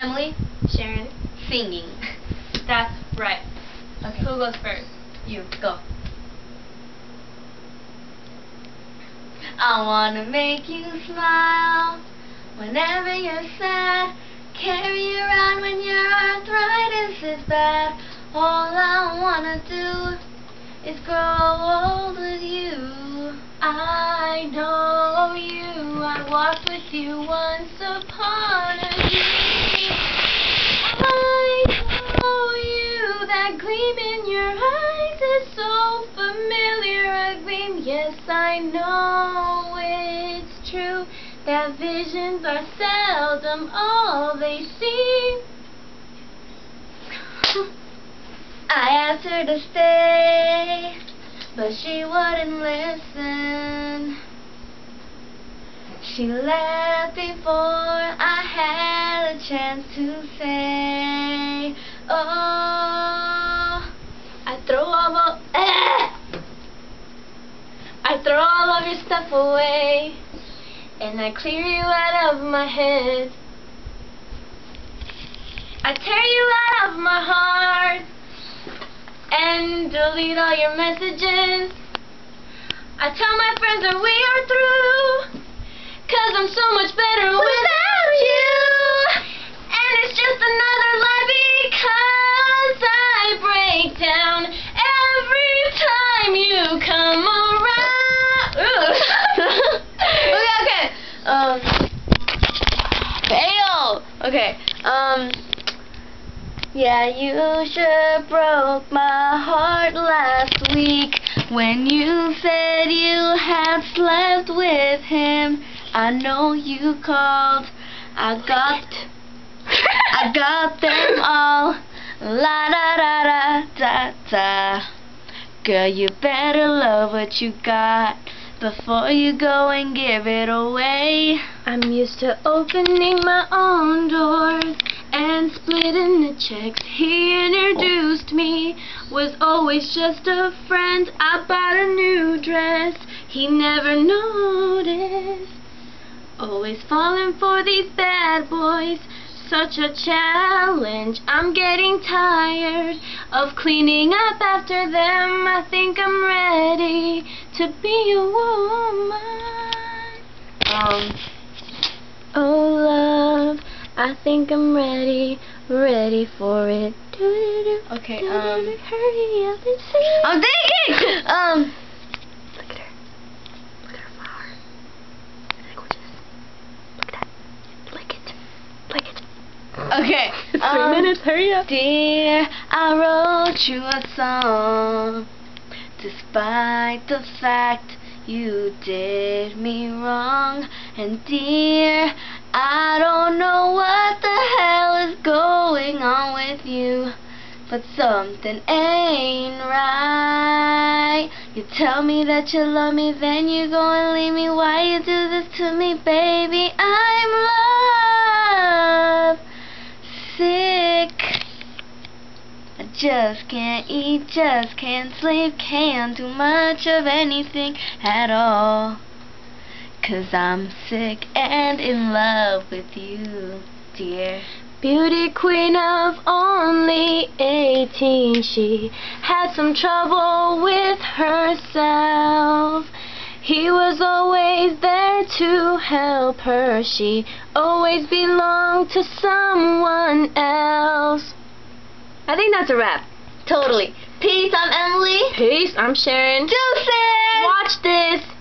Emily, Sharon. singing. That's right. Okay. Who goes first? You go. I wanna make you smile whenever you're sad. Carry you around when your arthritis is bad. All I wanna do is grow old with you. I know you. I walked with you once upon yes, I know it's true. That visions are seldom all they seem. I asked her to stay, but she wouldn't listen. She left before I had a chance to say, Oh, I throw all of eh! I throw all of your stuff away, and I clear you out of my head. I tear you out of my heart and delete all your messages. I tell my friends that we are Okay. Um. Yeah, you sure broke my heart last week when you said you had slept with him. I know you called. I got. I got them all. La da da da da da. Girl, you better love what you got before you go and give it away. I'm used to opening my own doors and splitting the checks. He introduced me, was always just a friend. I bought a new dress, he never noticed. Always falling for these bad boys, such a challenge. I'm getting tired of cleaning up after them. I think I'm ready to be a woman. Um, Oh love, I think I'm ready, ready for it. Do-do-do, Okay, do-do-do, um, hurry up and sing. I'm thinking. Um, Look at her. Look at her flower. Isn't it gorgeous? Look at that. Lick it. Lick it. okay. Three um, minutes, hurry up. Dear, I wrote you a song despite the fact you did me wrong. And dear, I don't know what the hell is going on with you, but something ain't right. You tell me that you love me, then you go and leave me. Why you do this to me, baby? I'm love just can't eat, just can't sleep, can't do much of anything at all. Cause I'm sick and in love with you, dear. Beauty queen of only 18, she had some trouble with herself. He was always there to help her. She always belonged to someone else. I think that's a wrap. Totally. Peace, I'm Emily. Peace. I'm Sharon. Deuces! Watch this.